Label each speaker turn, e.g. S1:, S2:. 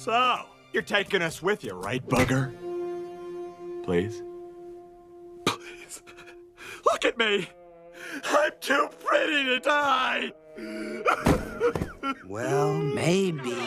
S1: So, you're taking us with you, right, bugger? Please? Please. Look at me! I'm too pretty to die!
S2: Well, maybe.